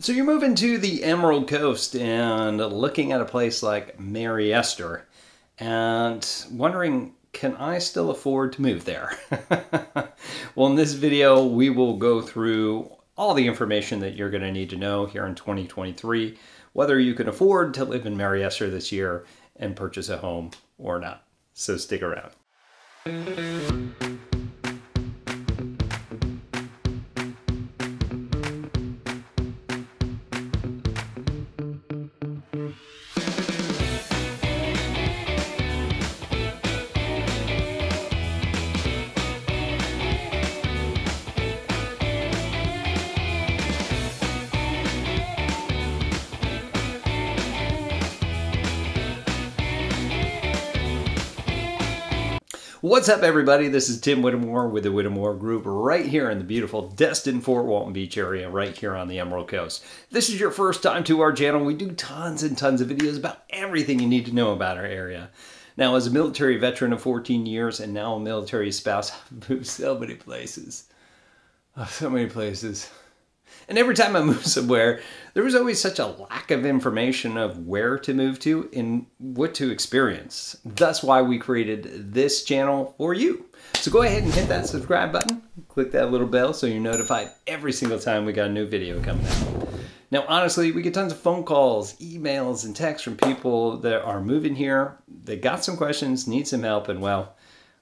So you're moving to the Emerald Coast and looking at a place like Mary Esther and wondering, can I still afford to move there? well, in this video, we will go through all the information that you're going to need to know here in 2023, whether you can afford to live in Mary Esther this year and purchase a home or not. So stick around. What's up, everybody? This is Tim Whittemore with the Whittemore Group right here in the beautiful Destin Fort Walton Beach area, right here on the Emerald Coast. this is your first time to our channel, we do tons and tons of videos about everything you need to know about our area. Now, as a military veteran of 14 years and now a military spouse, I've moved so many places. Oh, so many places. And every time I moved somewhere, there was always such a lack of information of where to move to and what to experience. That's why we created this channel for you. So go ahead and hit that subscribe button, click that little bell so you're notified every single time we got a new video coming out. Now, honestly, we get tons of phone calls, emails, and texts from people that are moving here. They got some questions, need some help, and well,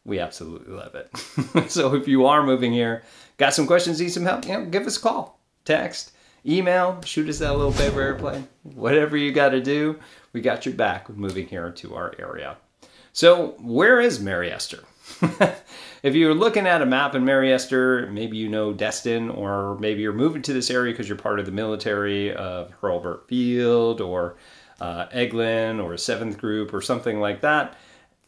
we absolutely love it. so if you are moving here, got some questions, need some help, you know, give us a call text, email, shoot us that little paper airplane, whatever you got to do, we got your back moving here to our area. So, where is Mary Esther? if you're looking at a map in Mary Esther, maybe you know Destin, or maybe you're moving to this area because you're part of the military of Hurlburt Field or uh, Eglin or 7th Group or something like that,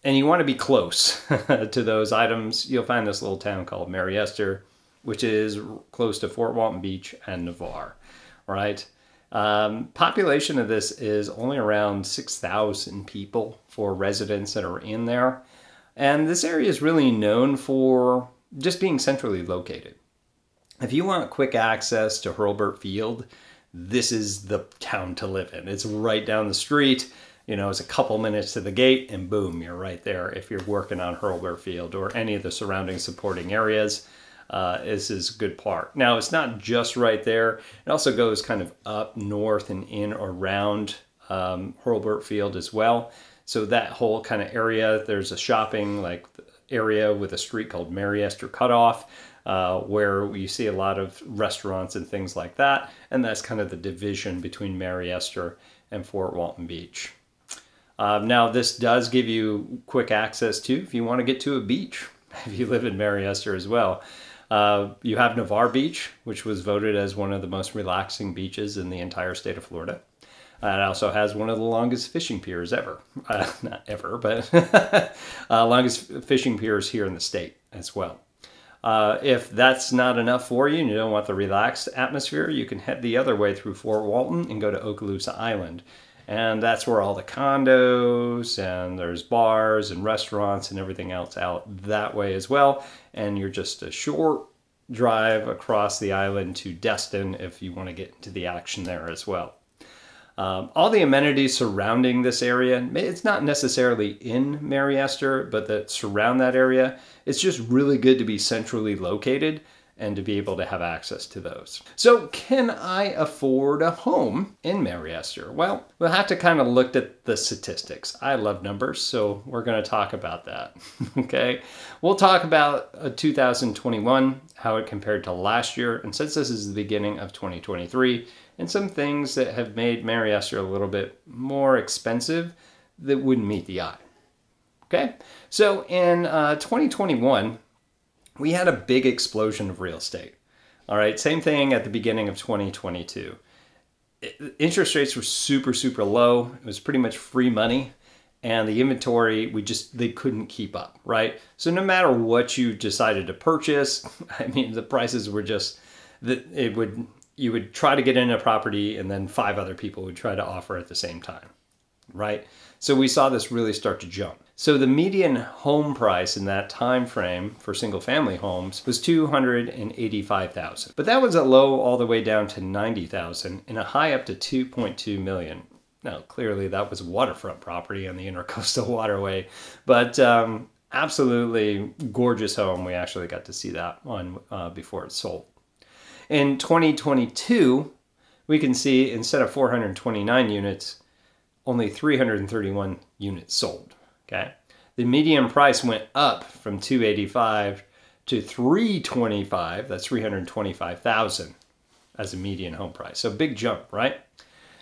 and you want to be close to those items, you'll find this little town called Mary Esther which is close to Fort Walton Beach and Navarre, right? Um, population of this is only around 6,000 people for residents that are in there. And this area is really known for just being centrally located. If you want quick access to Hurlburt Field, this is the town to live in. It's right down the street. You know, it's a couple minutes to the gate, and boom, you're right there if you're working on Hurlburt Field or any of the surrounding supporting areas uh, is his good park. Now, it's not just right there. It also goes kind of up north and in around um, Hurlburt Field as well. So that whole kind of area, there's a shopping like area with a street called Mary Esther Cutoff, uh, where you see a lot of restaurants and things like that. And that's kind of the division between Mary Esther and Fort Walton Beach. Um, now, this does give you quick access to if you want to get to a beach, if you live in Mary Esther as well. Uh, you have Navarre Beach, which was voted as one of the most relaxing beaches in the entire state of Florida. Uh, it also has one of the longest fishing piers ever. Uh, not ever, but uh, longest fishing piers here in the state as well. Uh, if that's not enough for you and you don't want the relaxed atmosphere, you can head the other way through Fort Walton and go to Okaloosa Island. And that's where all the condos and there's bars and restaurants and everything else out that way as well. And you're just a short drive across the island to Destin if you want to get into the action there as well. Um, all the amenities surrounding this area, it's not necessarily in Mary Esther, but that surround that area, it's just really good to be centrally located and to be able to have access to those. So can I afford a home in Mary Esther? Well, we'll have to kind of look at the statistics. I love numbers, so we're going to talk about that. okay. We'll talk about uh, 2021, how it compared to last year, and since this is the beginning of 2023, and some things that have made Mary Esther a little bit more expensive that wouldn't meet the eye. Okay. So in uh, 2021, we had a big explosion of real estate. All right, same thing at the beginning of 2022. interest rates were super, super low. It was pretty much free money. And the inventory, we just, they couldn't keep up, right? So no matter what you decided to purchase, I mean, the prices were just, that it would, you would try to get in a property and then five other people would try to offer at the same time, right? So we saw this really start to jump. So the median home price in that time frame for single family homes was 285,000. But that was a low all the way down to 90,000 and a high up to 2.2 million. Now, clearly that was waterfront property on the Intercoastal Waterway, but um, absolutely gorgeous home. We actually got to see that one uh, before it sold. In 2022, we can see instead of 429 units, only 331 units sold. Okay. The median price went up from 285 to 325. That's 325,000 as a median home price. So big jump, right?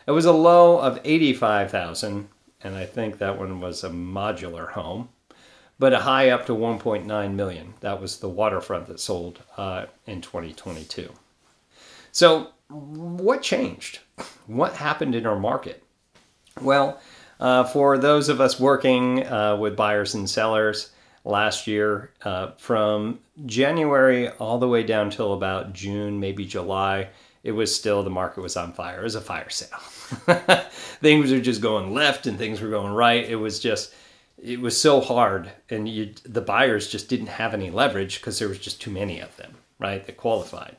It was a low of 85,000 and I think that one was a modular home, but a high up to 1.9 million. That was the waterfront that sold uh, in 2022. So what changed? What happened in our market? Well, uh, for those of us working uh, with buyers and sellers last year, uh, from January all the way down till about June, maybe July, it was still the market was on fire. It was a fire sale. things were just going left and things were going right. It was just, it was so hard, and you, the buyers just didn't have any leverage because there was just too many of them, right? That qualified.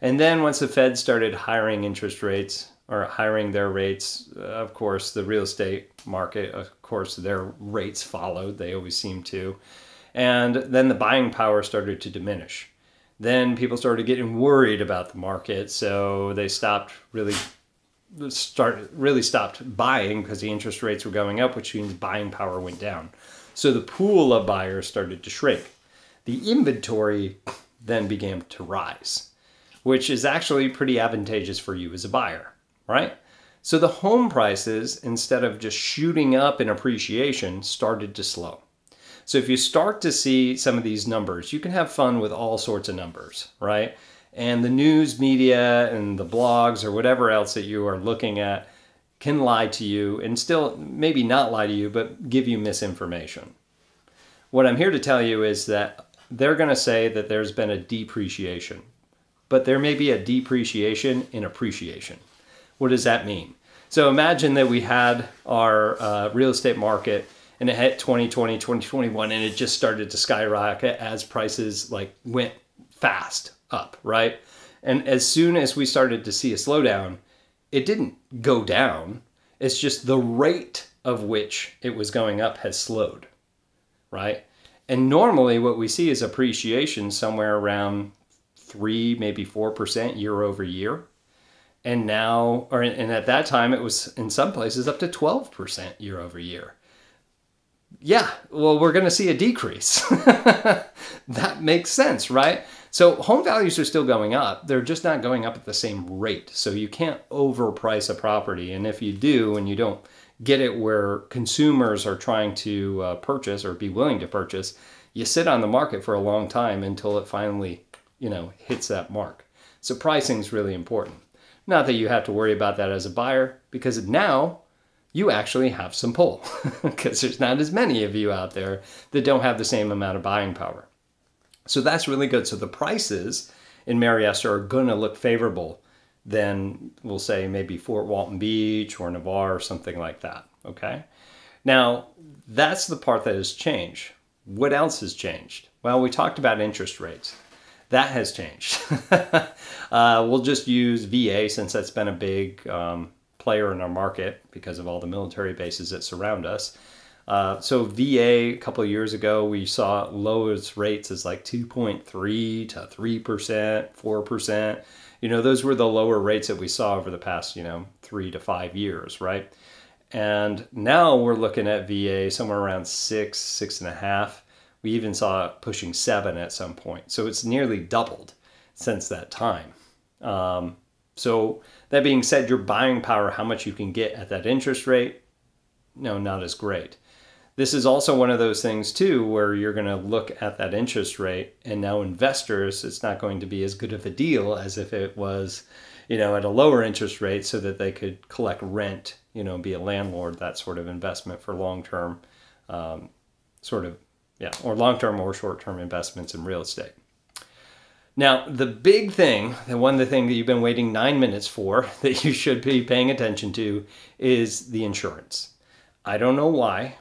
And then once the Fed started hiring interest rates, are hiring their rates. Uh, of course, the real estate market, of course, their rates followed. They always seem to. And then the buying power started to diminish. Then people started getting worried about the market, so they stopped really start really stopped buying because the interest rates were going up, which means buying power went down. So the pool of buyers started to shrink. The inventory then began to rise, which is actually pretty advantageous for you as a buyer right? So the home prices, instead of just shooting up in appreciation, started to slow. So if you start to see some of these numbers, you can have fun with all sorts of numbers, right? And the news media and the blogs or whatever else that you are looking at can lie to you and still maybe not lie to you, but give you misinformation. What I'm here to tell you is that they're going to say that there's been a depreciation, but there may be a depreciation in appreciation. What does that mean? So imagine that we had our uh, real estate market and it hit 2020, 2021, and it just started to skyrocket as prices like went fast up, right? And as soon as we started to see a slowdown, it didn't go down. It's just the rate of which it was going up has slowed, right? And normally what we see is appreciation somewhere around three, maybe 4% year over year and now or and at that time it was in some places up to 12% year over year yeah well we're going to see a decrease. That makes sense right? So home values are still going up. They're just not going up at the same rate. So you can't overprice a property. And if you do and you don't get it where consumers are trying to uh, purchase or be willing to purchase you sit on the market for a long time until it finally you know hits that mark. So pricing is really important not that you have to worry about that as a buyer, because now you actually have some pull, because there's not as many of you out there that don't have the same amount of buying power. So that's really good. So the prices in Mary Esther are going to look favorable than, we'll say, maybe Fort Walton Beach or Navarre or something like that. Okay. Now, that's the part that has changed. What else has changed? Well, we talked about interest rates. That has changed. uh, we'll just use VA since that's been a big um, player in our market because of all the military bases that surround us. Uh, so VA a couple years ago, we saw lowest rates as like 2.3 to 3%, 4%. You know, those were the lower rates that we saw over the past, you know, three to five years, right? And now we're looking at VA somewhere around six, six and a half. We even saw it pushing seven at some point. So it's nearly doubled since that time. Um, so that being said, your buying power, how much you can get at that interest rate, no, not as great. This is also one of those things too, where you're going to look at that interest rate, and now investors, it's not going to be as good of a deal as if it was, you know, at a lower interest rate, so that they could collect rent, you know, be a landlord, that sort of investment for long term, um, sort of yeah, or long term or short term investments in real estate. Now, the big thing, the one the thing that you've been waiting nine minutes for that you should be paying attention to is the insurance. I don't know why.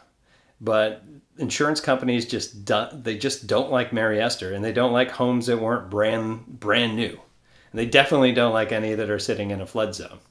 but insurance companies just don't, they just don't like Mary Esther and they don't like homes that weren't brand brand new. And they definitely don't like any that are sitting in a flood zone.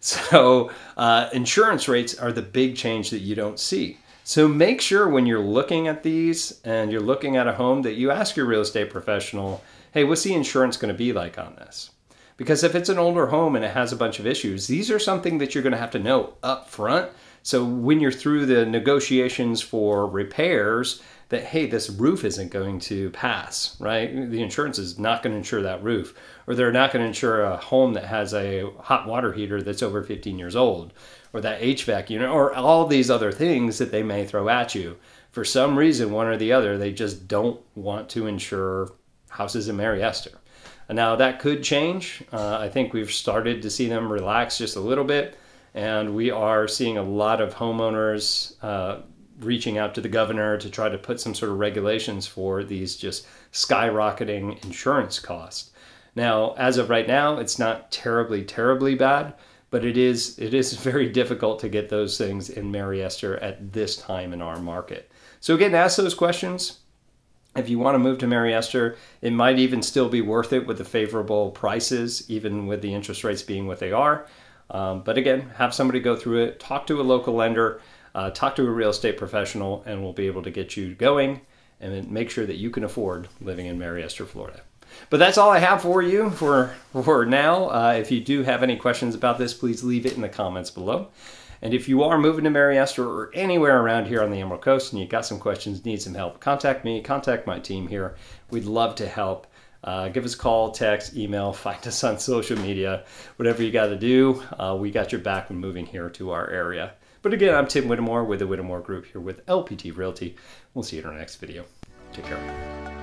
So uh, insurance rates are the big change that you don't see. So make sure when you're looking at these and you're looking at a home that you ask your real estate professional, hey, what's the insurance going to be like on this? Because if it's an older home and it has a bunch of issues, these are something that you're going to have to know up front so when you're through the negotiations for repairs, that hey, this roof isn't going to pass, right? The insurance is not going to insure that roof, or they're not going to insure a home that has a hot water heater that's over 15 years old, or that HVAC unit, or all these other things that they may throw at you. For some reason, one or the other, they just don't want to insure houses in Mary Esther. Now that could change. Uh, I think we've started to see them relax just a little bit and we are seeing a lot of homeowners uh, reaching out to the governor to try to put some sort of regulations for these just skyrocketing insurance costs. Now, as of right now, it's not terribly, terribly bad, but it is it is very difficult to get those things in Mary Esther at this time in our market. So again, ask those questions. If you want to move to Mary Esther, it might even still be worth it with the favorable prices, even with the interest rates being what they are. Um, but again, have somebody go through it, talk to a local lender, uh, talk to a real estate professional, and we'll be able to get you going and make sure that you can afford living in Mary Esther, Florida. But that's all I have for you for, for now. Uh, if you do have any questions about this, please leave it in the comments below. And if you are moving to Mary Esther or anywhere around here on the Emerald Coast and you've got some questions, need some help, contact me, contact my team here. We'd love to help. Uh, give us a call, text, email, find us on social media, whatever you got to do. Uh, we got your back when moving here to our area. But again, I'm Tim Whittemore with the Whittemore Group here with LPT Realty. We'll see you in our next video. Take care.